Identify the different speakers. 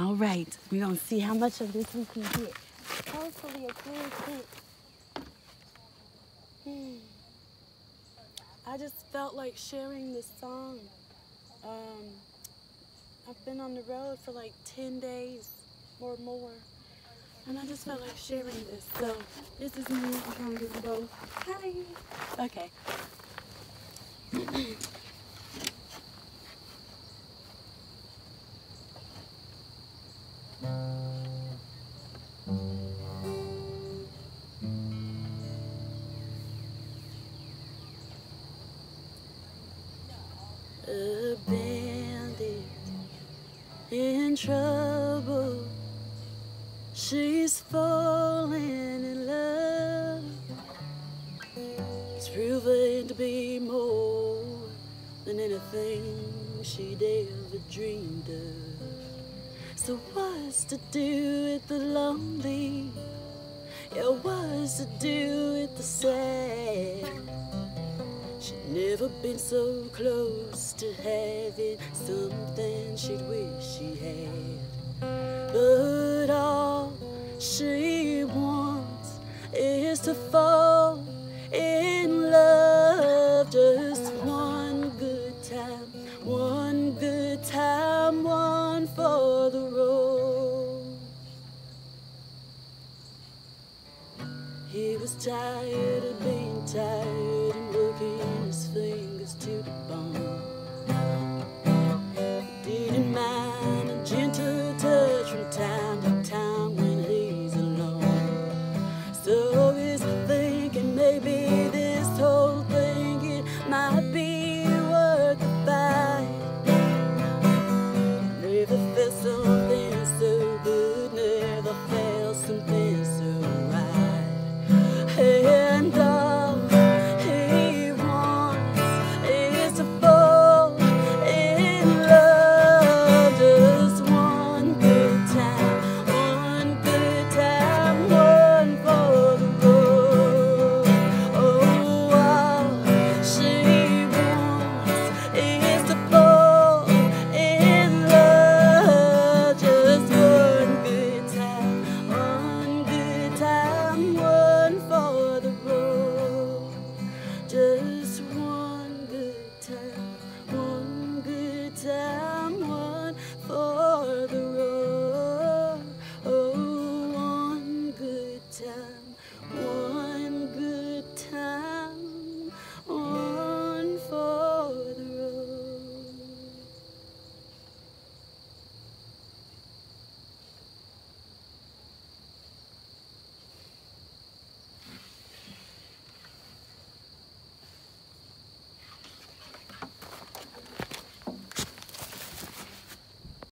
Speaker 1: All right, we're gonna see how much of this we can get. Hopefully a hit. Hmm. I just felt like sharing this song. Um, I've been on the road for like 10 days or more. And I just felt like sharing this. So this is me. I'm trying to both. Hi. Okay. trouble. She's falling in love. It's proven to be more than anything she'd ever dreamed of. So what's to do with the lonely? Yeah, what's to do with the sad? She'd never been so close to having something she'd wish she had. But all she wants is to fall in love. Just one good time, one good time, one for the road. He was tired Whoa.